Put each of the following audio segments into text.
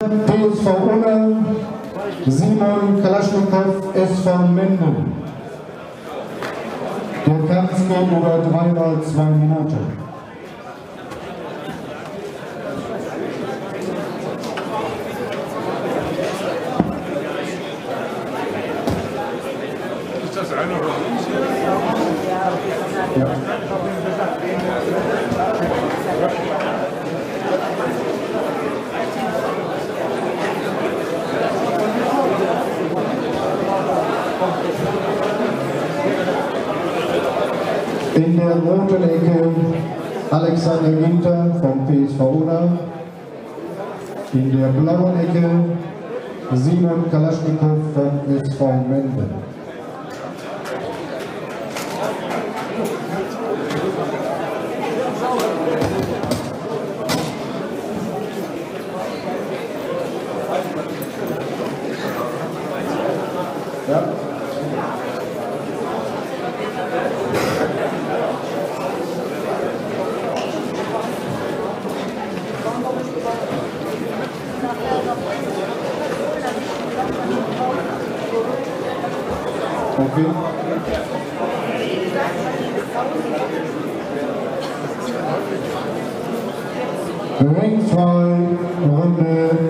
PSV Unna, Simon Kalaschnikow, SV Menden. Der Kampf geht über dreimal zwei Minuten. In der roten Ecke Alexander Ginter vom PSV Unna. In der blauen Ecke Simon Kalaschnikow vom SV Menden. Ring Frau Runde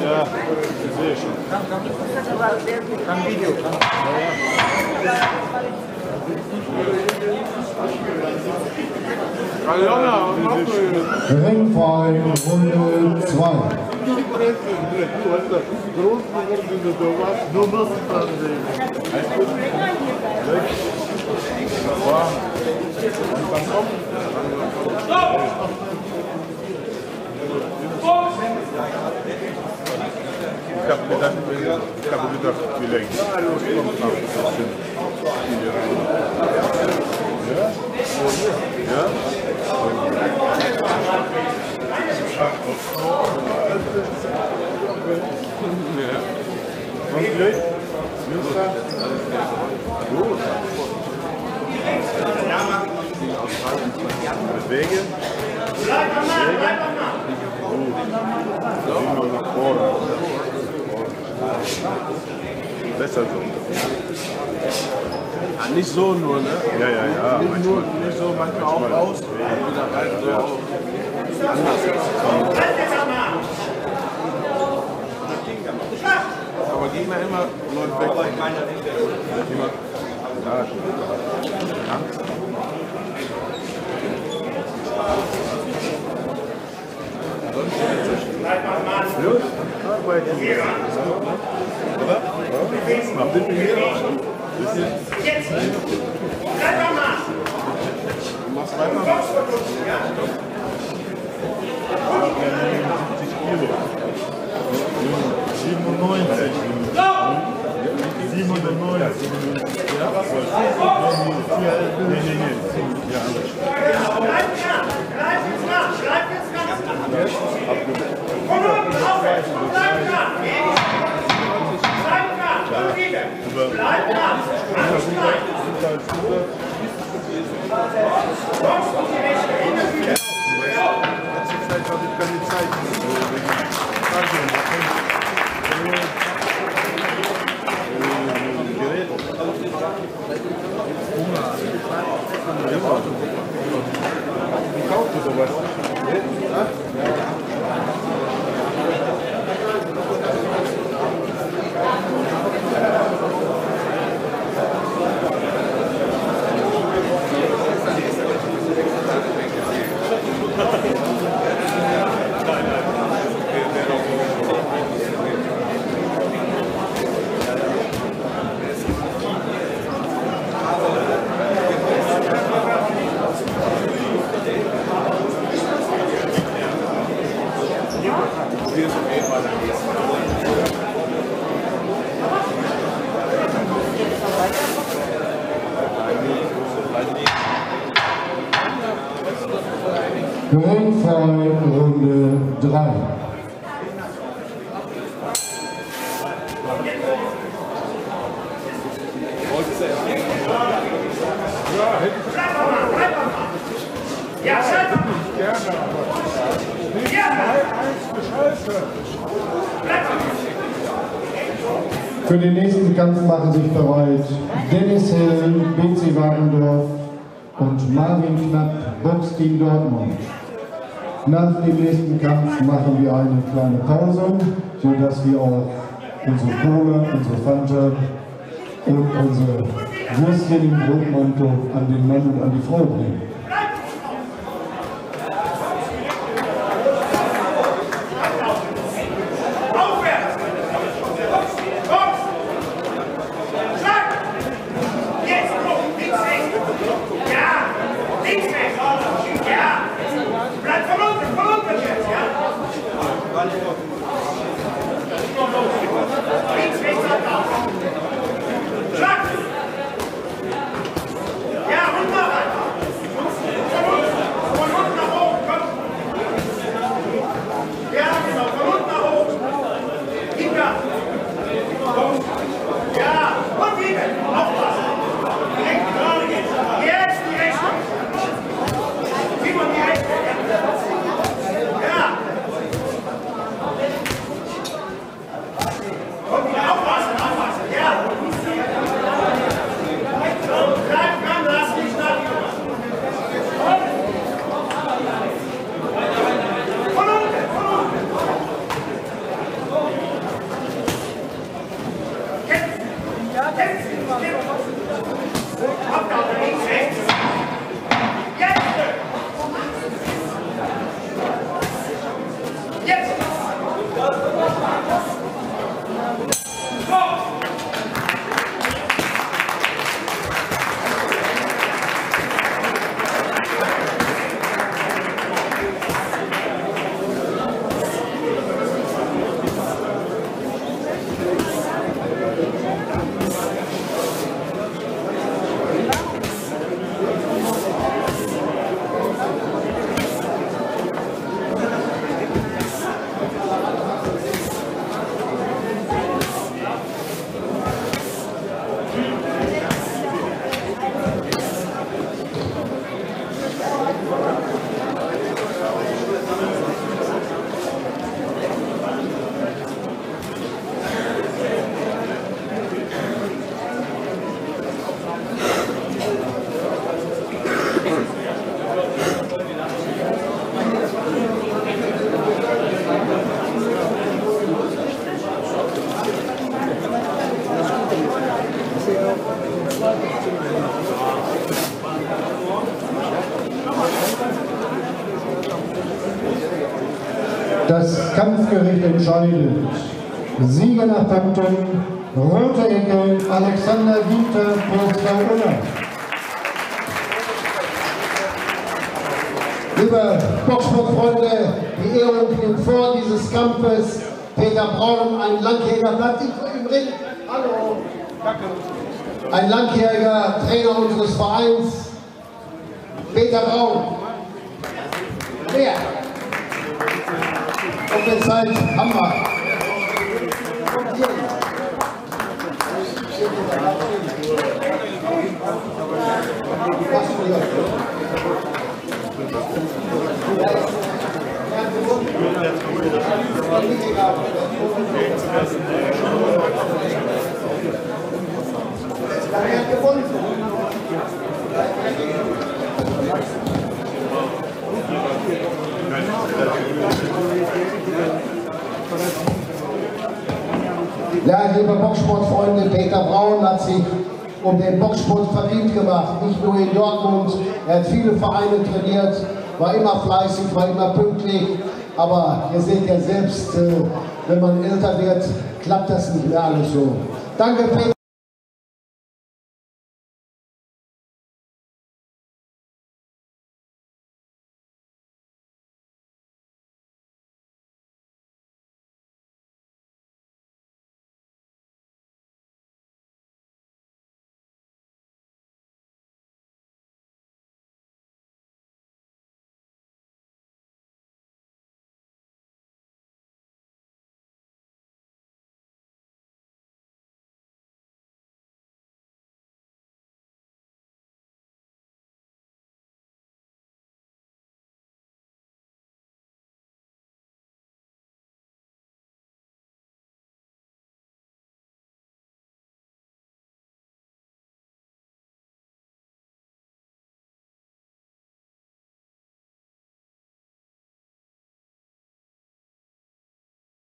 Idris, ja, sehr schön. Aljona, was machst du jetzt? Ringfrei Runde 2. Du hast da groß geworden, du warst nur Massenfahrt sehen. Alles gut? Wow. Wann kommt? Ich hab gedacht, ich habe gedacht, vielleicht kommt noch ein bisschen. Und gleich? Münster? Gut. Bewegen. Bewegen. Gut. Immer nach vorne. Besser so. Ja, nicht so nur, ne? Ja, ja, ja. Nicht, nur, nicht so, manchmal auch raus. Wieder rein, so auch. Aber Gegner immer läuft weg. Ja, schon. Los, arbeiten. Oder? Mach bitte hier. Bisschen. Du machst weiter. 70 Kilo. 97. 97. Ja, was? Nee, nee, nee. Ja, anders. Letzte Für den nächsten Kampf machen sich bereit Dennis Hill, BC Wagendorf und Marvin Knapp, Boxteam Dortmund. Nach dem nächsten Kampf machen wir eine kleine Pause, sodass wir auch unsere Cola, unsere Fanta und unsere Würstchen im Brotmanto an den Mann und an die Frau bringen. Ja, und noch weiter. Das Kampfgericht entscheidet. Sieger nach Punkten, rote Ecke, Alexander Ginter, PSV Unna. Liebe Boxsportfreunde, die Ehrung nimmt vor dieses Kampfes Peter Braun, ein Langjäger, bleibt im Ring. Hallo. Ein langjähriger Trainer unseres Vereins, Peter Braun. Wer? Und mit Zeit haben wir. Er hat gewonnen. Ja, liebe Boxsportfreunde, Peter Braun hat sich um den Boxsport verdient gemacht. Nicht nur in Dortmund, er hat viele Vereine trainiert, war immer fleißig, war immer pünktlich. Aber ihr seht ja selbst, äh, wenn man älter wird, klappt das nicht mehr alles so. Danke, Peter.